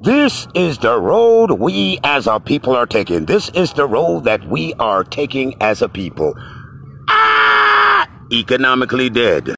This is the road we as a people are taking. This is the road that we are taking as a people. Ah! Economically dead.